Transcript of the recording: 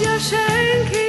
your sharing